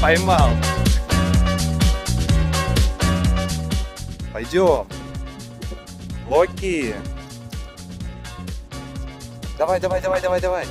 Поймал. Пойдем. Локи. Давай, давай, давай, давай, давай.